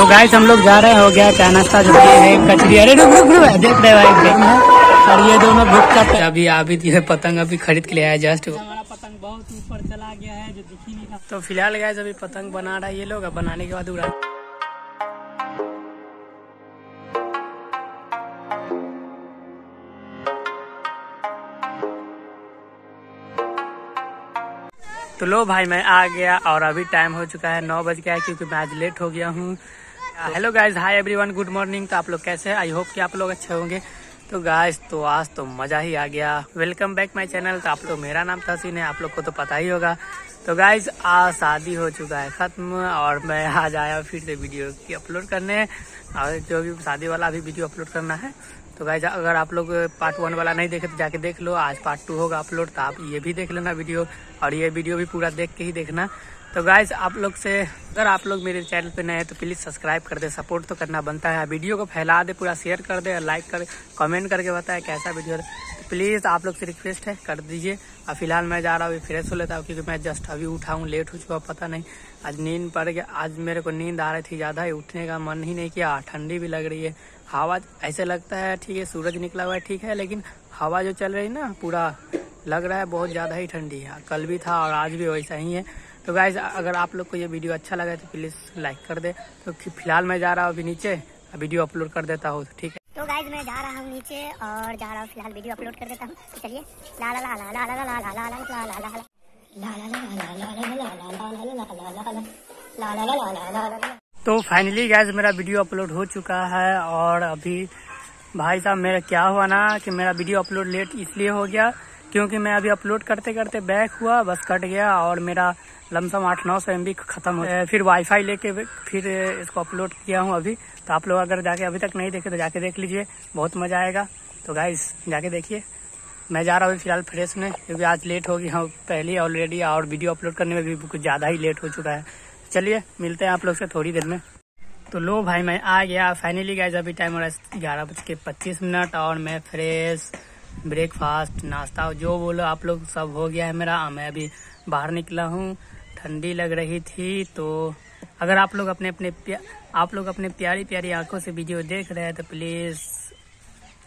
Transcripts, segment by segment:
तो गाइस हम लोग जा रहे हो गया चाय नाश्ता जो है कचरी। अरे रुक रुक रुक देख रहे भाई देख और ये दोनों भूख का अभी अभी ये पतंग अभी खरीद के ले आया जस्ट हमारा पतंग बहुत ऊपर चला गया है जो दिख नहीं तो फ़िलहाल गाइस अभी पतंग बना रहा है ये लोग बनाने के बाद उड़ा। तो लो भाई मैं आ गया और अभी टाइम हो चुका है नौ बज गया है क्योंकि मैं आज लेट हो गया हूँ। Hello guys hi everyone good morning तो आप लोग कैसे हैं? आई होप कि आप लोग अच्छे होंगे। तो गाइज़ तो आज तो मज़ा ही आ गया। वेलकम बैक माय चैनल तो आप लोग, मेरा नाम तहसीन है। आप लोग को तो पता ही होगा। तो गाइज़ आज शादी हो चुका है, खत्म। और मैं आज आया फिर से वीडियो की अपलोड करने। और जो भी शादी वाला अभी वीडियो अपलोड करना है। तो गाइज़ अगर आप लोग पार्ट वन वाला नहीं देखे तो जाके देख लो। आज पार्ट टू होगा अपलोड तो आप ये भी देख लेना वीडियो और ये वीडियो भी पूरा देख के ही देखना। तो गाइज़ आप लोग से, अगर आप लोग मेरे चैनल पे नए हैं तो प्लीज़ सब्सक्राइब कर दे सपोर्ट तो करना बनता है। वीडियो को फैला दे, पूरा शेयर कर दे लाइक कर कमेंट करके बताए कैसा वीडियो है। तो प्लीज़ आप लोग से रिक्वेस्ट है, कर दीजिए। और फ़िलहाल मैं जा रहा हूँ फ्रेश हो लेता हूँ, क्योंकि मैं जस्ट अभी उठा हूँ लेट हो चुका पता नहीं। आज नींद पड़ गया, आज मेरे को नींद आ रही थी ज़्यादा ही, उठने का मन ही नहीं किया ठंडी भी लग रही है। हवा ऐसे लगता है, ठीक है, सूरज निकला हुआ है, ठीक है, लेकिन हवा जो चल रही है ना, पूरा लग रहा है, बहुत ज़्यादा ही ठंडी है। कल भी था और आज भी वैसा ही है। तो गाइज़ अगर आप लोग को ये वीडियो अच्छा लगा तो प्लीज़ लाइक कर दे तो फ़िलहाल मैं जा रहा हूँ अभी नीचे वीडियो अपलोड कर देता हूँ ठीक है तो गाइज़ मैं जा रहा हूँ नीचे और जा रहा हूँ फ़िलहाल वीडियो अपलोड कर देता हूँ तो चलिए ला ला ला ला ला ला ला ला ला ला ला ला ला ला तो फाइनली गैस मेरा वीडियो अपलोड हो चुका है और अभी भाई साहब मेरा क्या हुआ ना कि मेरा वीडियो अपलोड लेट इसलिए हो गया क्योंकि मैं अभी अपलोड करते करते बैक हुआ बस कट गया और मेरा लमसम आठ नौ सौ एम बी खत्म हो फिर वाईफाई लेके फिर इसको अपलोड किया हूँ अभी। तो आप लोग अगर जाके अभी तक नहीं देखे तो जाके देख लीजिए। बहुत मज़ा आएगा। तो गाइस जाके देखिए। मैं जा रहा हूँ फ़िलहाल फ्रेश में, क्योंकि आज लेट हो गया हूँ पहले ऑलरेडी और वीडियो अपलोड करने में भी कुछ ज़्यादा ही लेट हो चुका है। चलिए, मिलते हैं आप लोग से थोड़ी देर में। तो लो भाई, मैं आ गया। फाइनली गया अभी टाइम हो रहा है ग्यारह बज के पच्चीस मिनट, और मैं फ्रेश ब्रेकफास्ट नाश्ता, जो बोलो आप लोग, सब हो गया है मेरा। मैं अभी बाहर निकला हूँ। ठंडी लग रही थी तो अगर आप लोग अपने अपने आप लोग अपने प्यारी प्यारी आँखों से वीडियो देख रहे हैं तो प्लीज़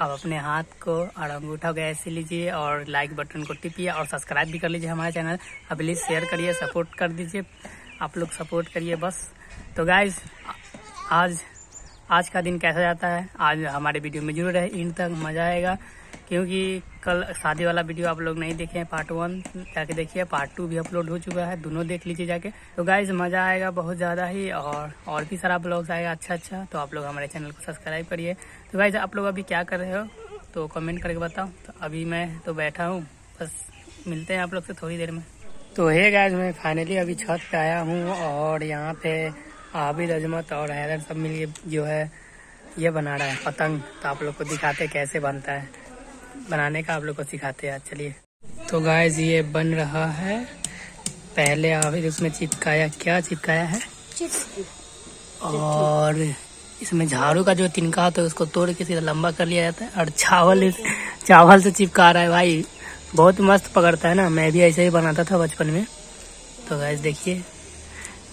आप अपने हाथ को और अंगूठा को ऐसे लीजिए और लाइक बटन को टिपिए और सब्सक्राइब भी कर लीजिए हमारे चैनल अब प्लीज़ शेयर करिए सपोर्ट कर दीजिए। आप लोग सपोर्ट करिए बस। तो गाइज़ आज आज का दिन कैसा जाता है? आज हमारे वीडियो में ज़रूर रहे इन तक मज़ा आएगा। क्योंकि कल शादी वाला वीडियो आप लोग नहीं देखे हैं पार्ट वन जाके देखिए पार्ट टू भी अपलोड हो चुका है, दोनों देख लीजिए जाके। तो गाइज़ मज़ा आएगा बहुत ज़्यादा ही और और भी सारा ब्लॉग्स आएगा अच्छा अच्छा तो आप लोग हमारे चैनल को सब्सक्राइब करिए। तो गाइज़ आप लोग अभी क्या कर रहे हो? तो कमेंट करके बताओ। तो अभी मैं तो बैठा हूँ, बस मिलते हैं आप लोग से थोड़ी देर में। तो हे गाइज़ मैं फाइनली अभी छत पे आया हूँ और यहाँ पे आबिद, अजमत और हैदर सब मिल जो है, ये बना रहा है पतंग। तो आप लोग को दिखाते कैसे बनता है। बनाने का आप लोग को सिखाते हैं। चलिए। तो गाइज़ ये बन रहा है। पहले आबिद उसमें चिपकाया। क्या चिपकाया है? और इसमें झाड़ू का जो तिनका होता है उसको तोड़ के सीधा लंबा कर लिया जाता है। और चावल चावल से चिपका रहा है भाई। बहुत मस्त पकड़ता है ना। मैं भी ऐसे ही बनाता था बचपन में। तो गैस देखिए।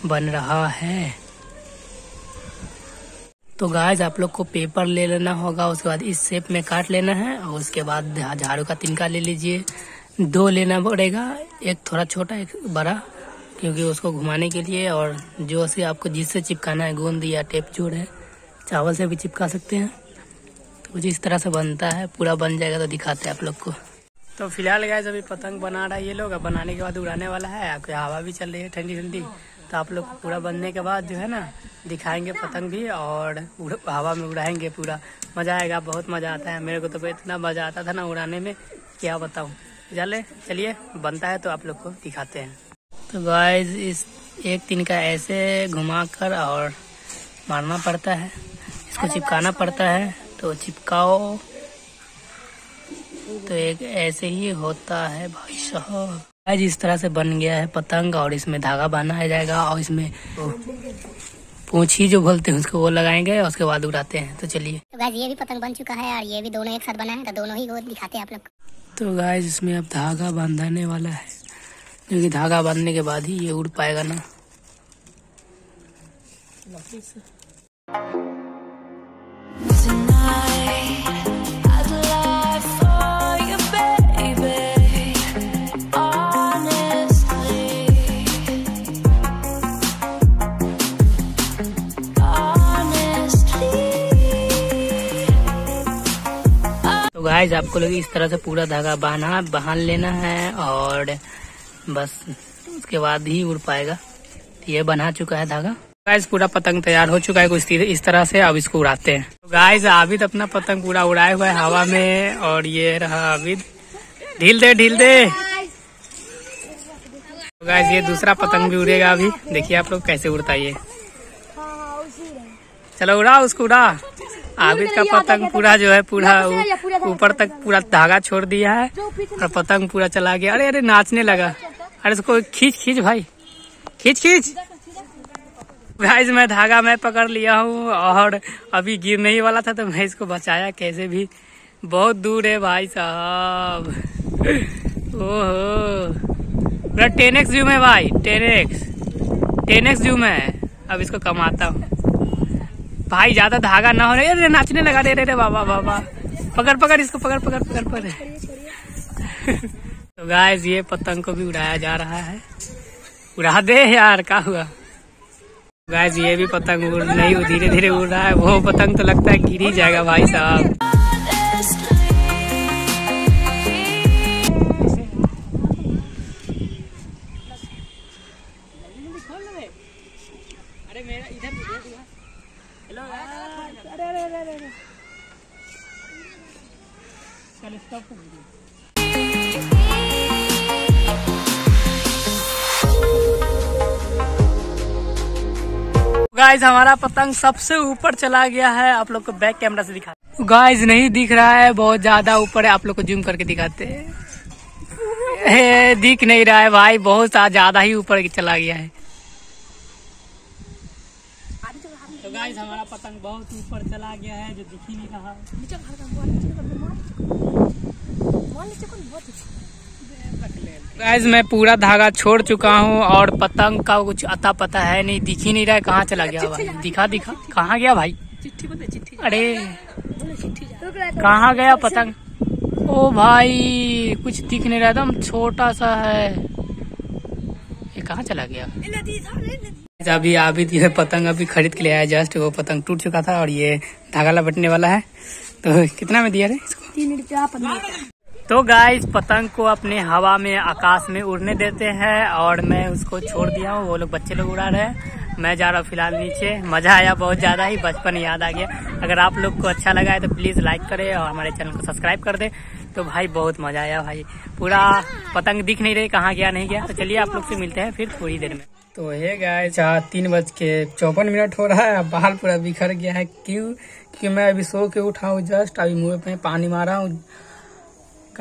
बन रहा है। तो गाइज़ आप लोग को पेपर ले लेना होगा, उसके बाद इस शेप में काट लेना है, और उसके बाद झाड़ू का तिनका ले लीजिए। दो लेना पड़ेगा, एक थोड़ा छोटा, एक बड़ा, क्योंकि उसको घुमाने के लिए, और जो से आपको जिससे चिपकाना है, गोंद या टेप जोड़ है, चावल से भी चिपका सकते हैं। तो जिस तरह से बनता है, पूरा बन जाएगा तो दिखाते हैं आप लोग को। तो फ़िलहाल गए अभी पतंग बना रहा है ये लोग बनाने के बाद उड़ाने वाला है, आपकी हवा भी चल रही है ठंडी ठंडी। तो आप लोग पूरा बनने के बाद जो है ना, दिखाएँगे पतंग भी और हवा में उड़ाएँगे पूरा। मज़ा आएगा, बहुत मज़ा आता है। मेरे को तो इतना मज़ा आता था ना उड़ाने में, क्या बताऊँ। चले चलिए, बनता है तो आप लोग को दिखाते हैं। तो गाइस इस एक दिन का ऐसे घुमा कर और मारना पड़ता है। इसको चिपकाना पड़ता है। तो चिपकाओ। तो एक ऐसे ही होता है भाई साहब। आज इस तरह से बन गया है पतंग और इसमें धागा बांधा जाएगा और इसमें पूछी जो बोलते हैं उसको वो लगाएँगे और उसके बाद उड़ाते हैं। तो चलिए। तो गाइस ये भी पतंग बन चुका है और ये भी दोनों एक साथ बना है तो दोनों ही को दिखाते हैं आप लोग। तो गाइस इसमें अब धागा बांधने वाला है। क्योंकि धागा बांधने के बाद ही ये उड़ पाएगा ना। Tonight, गाइज़ आपको लोग इस तरह से पूरा धागा बांधना बाँध लेना है और बस, उसके बाद ही उड़ पाएगा। ये बना चुका है धागा। गाइज़ पूरा पतंग तैयार हो चुका है, कुछ इस तरह से अब इसको उड़ाते हैं। तो गाइज़ आबिद अपना पतंग पूरा उड़ाए हुआ है हवा में और ये रहा आबिद। ढील दे ढील दे। तो गाइज़ ये दूसरा पतंग भी उड़ेगा अभी। देखिए आप लोग कैसे उड़ता है ये। चलो उड़ा, उसको उड़ा। आबिद का पतंग पूरा जो है पूरा ऊपर तक पूरा धागा छोड़ दिया है और पतंग पूरा चला गया। अरे अरे नाचने लगा। अरे इसको खींच खींच भाई। खींच खींच। भाई मैं धागा मैं पकड़ लिया हूँ और अभी गिरने ही वाला था तो मैं इसको बचाया कैसे भी। बहुत दूर है भाई साहब। ओहो। पूरा टेन एक्स जूम है भाई ten X ten X zoom है अब इसको कमाता हूँ। भाई, ज़्यादा धागा ना हो रहा नाचने लगा दे रे रे बाबा बाबा पकड़ पकड़ इसको, पकड़ पकड़ पकड़ पकड़। तो गाइस ये पतंग को भी उड़ाया जा रहा है। उड़ा दे यार का हुआ? गाइस ये भी पतंग उड़ नहीं धीरे धीरे उड़ रहा है। वो पतंग तो लगता है गिर ही जाएगा भाई साहब। स्टॉप गाइस हमारा पतंग सबसे ऊपर चला गया है। आप लोग को बैक कैमरा से दिखा गाइस नहीं दिख रहा है। बहुत ज़्यादा ऊपर है। आप लोग को जूम करके दिखाते हैं। दिख नहीं रहा है भाई। बहुत ज़्यादा ही ऊपर चला गया है तो गाइस हमारा पतंग बहुत ऊपर चला गया है जो दिख ही नहीं रहा। गाइस मैं पूरा धागा छोड़ चुका हूँ और पतंग का कुछ अता पता है नहीं दिख ही नहीं रहा है कहाँ चला गया भाई? दिखा दिखा। कहाँ गया भाई? अरे। कहाँ गया पतंग? ओ भाई कुछ दिख नहीं रहा एकदम छोटा सा है। ये कहाँ चला गया? अभी अभी ये पतंग अभी खरीद के लिए आया जस्ट वो पतंग टूट चुका था और ये धागा लपटने वाला है। तो कितना में दिया रे इसको? तो गाइस पतंग को अपने हवा में आकाश में उड़ने देते हैं और मैं उसको छोड़ दिया हूँ। वो लोग बच्चे लोग उड़ा रहे हैं। मैं जा रहा हूँ फ़िलहाल नीचे। मज़ा आया बहुत ज़्यादा ही बचपन याद आ गया। अगर आप लोग को अच्छा लगा है तो प्लीज़ लाइक करें और हमारे चैनल को सब्सक्राइब कर दे। तो भाई बहुत मज़ा आया भाई। पूरा पतंग दिख नहीं रही कहाँ गया नहीं गया। तो चलिए आप लोग से मिलते हैं फिर थोड़ी देर में। तो हे गाय चार तीन बज के चौपन मिनट हो रहा है। बाहर पूरा बिखर गया है। क्यों? क्योंकि मैं अभी सो के उठा हूँ जस्ट। अभी मुँह पे पानी मारा हूँ।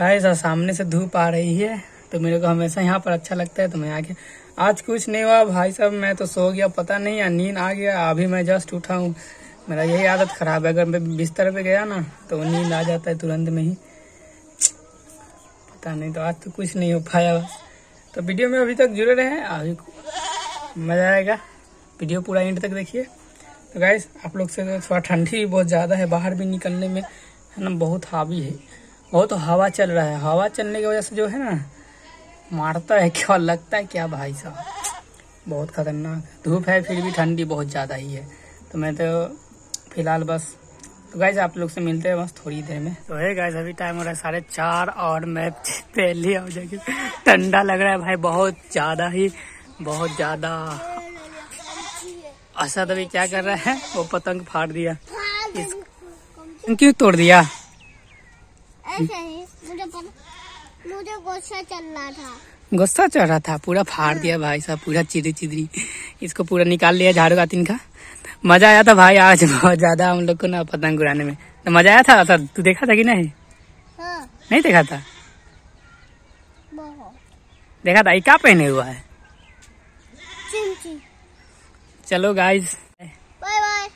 आज सामने से धूप आ रही है। तो मेरे को हमेशा यहाँ पर अच्छा लगता है। तो मैं आके आज कुछ नहीं हुआ भाई साहब। मैं तो सो गया। पता नहीं या नींद आ गया। अभी मैं जस्ट उठा हूँ। मेरा यही आदत खराब है। अगर मैं बिस्तर पे गया ना तो नींद आ जाता है तुरंत में ही। पता नहीं तो आज तो कुछ नहीं हो पाया। तो वीडियो में अभी तक जुड़े रहे। अभी मज़ा आएगा। वीडियो पूरा एंड तक देखिए। तो गाइस आप लोग से थोड़ा ठंडी भी बहुत ज़्यादा है। बाहर भी निकलने में, है ना, बहुत हावी है। बहुत तो हवा चल रहा है। हवा चलने की वजह से जो है ना, मारता है क्या, लगता है क्या भाई साहब। बहुत खतरनाक। धूप है, फिर भी ठंडी बहुत ज़्यादा ही है। तो मैं तो फ़िलहाल बस तो गाइज़ आप लोग से मिलते हैं बस थोड़ी देर में। तो है गाइज़ अभी टाइम हो रहा है साढ़े चार और मैं पहले आ जाके ठंडा लग रहा है भाई, बहुत ज़्यादा ही। बहुत ज़्यादा असद अभी क्या कर रहा है? वो पतंग फाड़ दिया। इस क्यों तोड़ दिया? मुझे गुस्सा चल रहा था। गुस्सा चढ़ रहा था? पूरा फाड़ दिया भाई साहब पूरा चिदरी चिदरी इसको पूरा निकाल लिया झाड़ू कातिन का मज़ा आया था भाई आज बहुत ज़्यादा हम लोग को ना पतंग उड़ाने में। तो मज़ा आया था सर तू देखा था कि नहीं? हाँ। नहीं देखा था? बहुत। देखा था? ये क्या पहने हुआ है? चलो गाइज़ बाय बाय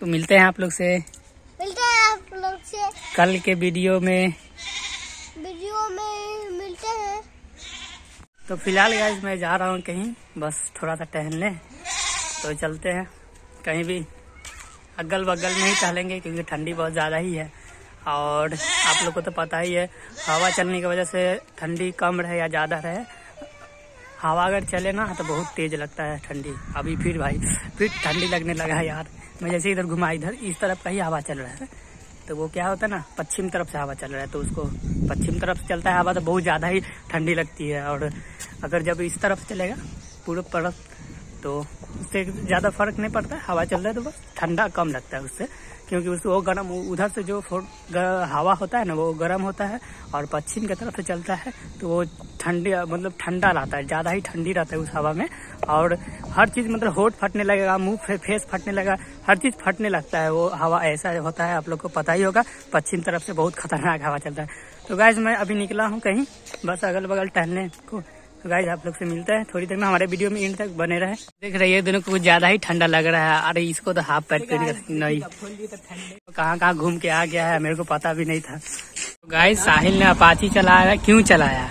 तो मिलते हैं आप लोग से। मिलते हैं आप लोग से। कल के वीडियो में। वीडियो में मिलते हैं। तो फ़िलहाल गाइज़ मैं जा रहा हूँ कहीं। बस थोड़ा सा टहलने। तो चलते हैं। कहीं भी अगल बगल में ही टहलेंगे क्योंकि ठंडी बहुत ज़्यादा ही है। और आप लोग को तो पता ही है हवा चलने की वजह से ठंडी कम रहे या ज़्यादा रहे। हवा अगर चले ना तो बहुत तेज लगता है ठंडी। अभी फिर भाई, फिर ठंडी लगने लगा है यार। मैं जैसे इधर घुमा, इधर इस तरफ़ का ही हवा चल रहा है। तो वो क्या होता है ना, पश्चिम तरफ़ से हवा चल रहा है तो उसको पश्चिम तरफ़ से चलता है हवा तो बहुत ज़्यादा ही ठंडी लगती है। और अगर जब इस तरफ़ चलेगा पूर्व तरफ़ तो उससे ज़्यादा फ़र्क नहीं पड़ता हवा चल रहा है तो बस ठंडा कम लगता है उससे क्योंकि उस वो गर्म उधर से जो हवा होता है ना वो गर्म होता है और पश्चिम की तरफ़ से चलता है तो वो ठंडी मतलब ठंडा रहता है ज़्यादा ही ठंडी रहता है उस हवा में और हर चीज़ मतलब होठ फटने लगेगा मुँह फे, फेस फटने लगेगा हर चीज़ फटने लगता है वो हवा ऐसा होता है आप लोग को पता ही होगा पश्चिम तरफ़ से बहुत खतरनाक हवा चलता है। तो गैस मैं अभी निकला हूँ कहीं बस अगल बगल टहलने को। तो गाइज़ आप लोग से मिलता है। थोड़ी देर में हमारे वीडियो में एंड तक बने रहे। देख रहे हैं दोनों को कुछ ज़्यादा ही ठंडा लग रहा है। अरे, इसको तो हाफ़ पैंट पहन कर नहीं। कहाँ कहाँ घूम के आ गया है, मेरे को पता भी नहीं था। तो गाइज़ साहिल ने अपाची चलाया, क्यों चलाया?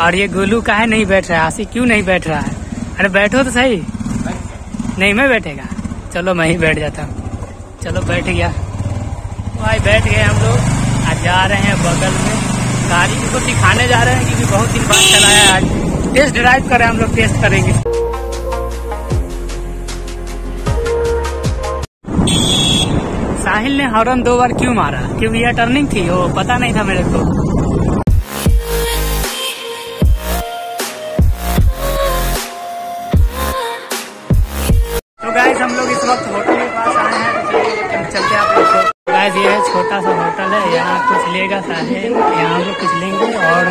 और ये गोलू है, नहीं बैठ रहा है। आशी, क्यों नहीं बैठ रहा है? अरे, बैठो तो सही। नहीं, मैं बैठेगा। चलो, मैं ही बैठ जाता हूँ। चलो, बैठ गया। भाई, बैठ गए हम लोग। आज जा रहे हैं बगल में। गाड़ी को दिखाने जा रहे हैं, क्योंकि बहुत दिन बाद चलाया आज। टेस्ट ड्राइव करें, हम लोग टेस्ट करेंगे। साहिल ने हॉर्न दो बार क्यों मारा? क्योंकि यह टर्निंग थी, वो पता नहीं था मेरे को। तो गाइस हम लोग इस वक्त होटल के पास आए हैं तो चलते आप लोग गाइस ये है छोटा सा होटल है, यहाँ कुछ लेगा साहिल, यहाँ हम लोग कुछ लेंगे, और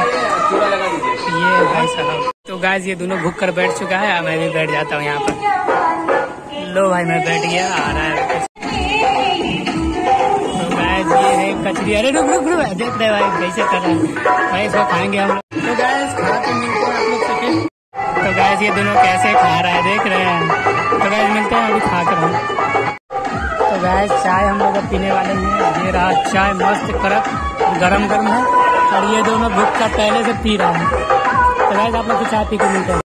ये भाई साहब। तो गाइस ये दोनों भूख कर बैठ चुका है मैं भी बैठ जाता हूँ यहाँ पर। लो भाई, मैं बैठ गया, आ रहा है। तो गाइस ये है कचरी। अरे रुक रुक रुक, देख रहे भाई, कैसे कर रहे हैं। भाई, इसको खाएँगे हम। तो गाइस खा के मिलते हैं आप लोग से तो गैस ये दोनों कैसे खा रहा है, देख रहे हैं। तो गैस मिलते हैं, अभी खा कर हम। तो गैस चाय हम लोग पीने वाले हैं। ये रहा चाय, मस्त, कड़क गरम गरम है। और ये दोनों भूख का पहले से पी रहे हैं। तो गैस आप लोग को चाय पी के मिलते हैं।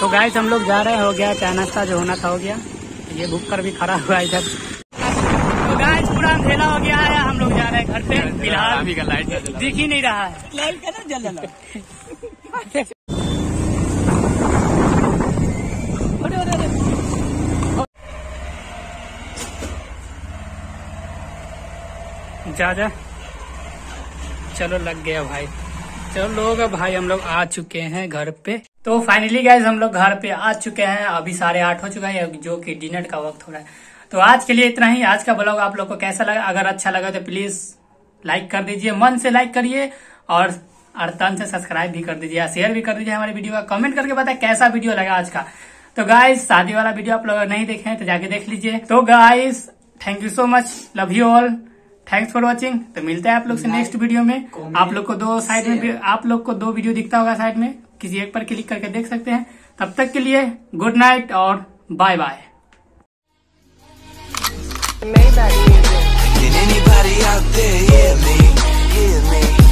तो गैस हम लोग जा रहे हैं हो गया चाय नाश्ता जो होना था हो गया। ये भूख कर भी खड़ा हुआ है इधर। तो गैस पूरा अंधेरा हो गया है हम लोग जा रहे हैं घर पे फ़िलहाल। अभी का लाइट दिख ही नहीं रहा है। लाइट का ना जल जा जा। चलो लग गया भाई। चलो लोग भाई हम लोग आ चुके हैं घर पे। तो फाइनली गाइज़ हम लोग घर पे आ चुके हैं। अभी साढ़े आठ हो चुका है जो कि डिनर का वक्त हो रहा है। तो आज के लिए इतना ही। आज का ब्लॉग आप लोग को कैसा लगा? अगर अच्छा लगा तो प्लीज़ लाइक कर दीजिए, मन से लाइक करिए और तन से सब्सक्राइब भी कर दीजिए शेयर भी कर दीजिए हमारे वीडियो का। कमेंट करके बताए कैसा वीडियो लगा आज का। तो गाइस शादी वाला वीडियो आप लोग नहीं देखे तो जाके देख लीजिए। तो guys thank you so much love you all thanks for watching तो मिलते हैं आप लोग से नेक्स्ट वीडियो में। आप लोग को दो साइड में आप लोग को दो वीडियो दिखता होगा साइड में। किसी एक पर क्लिक करके देख सकते हैं। तब तक के लिए गुड नाइट और bye bye Can anybody out there hear me? Hear me?